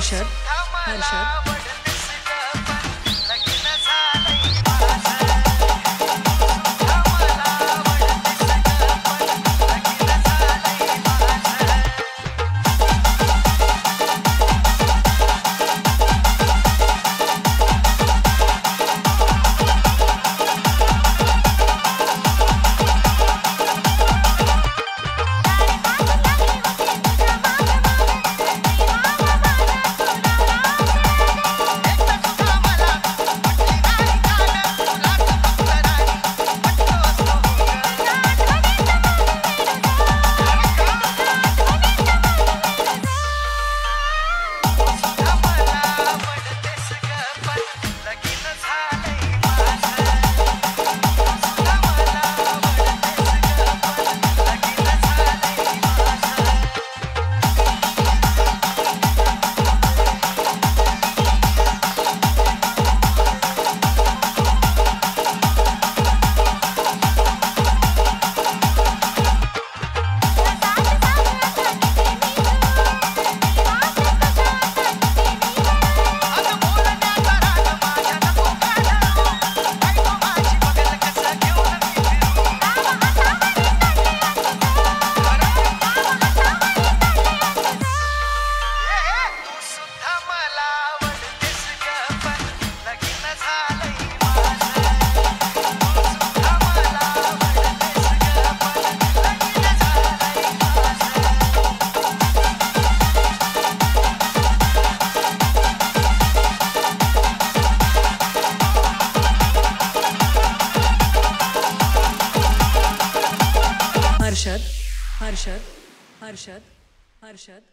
Harshad Harshad Harşad, Harşad, Harşad, Harşad.